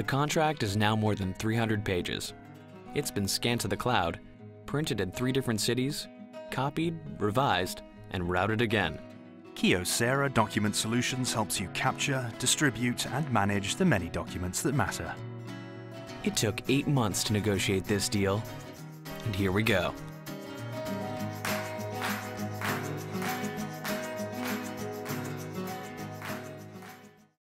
The contract is now more than 300 pages. It's been scanned to the cloud, printed in three different cities, copied, revised, and routed again. Kyocera Document Solutions helps you capture, distribute, and manage the many documents that matter. It took eight months to negotiate this deal, and here we go.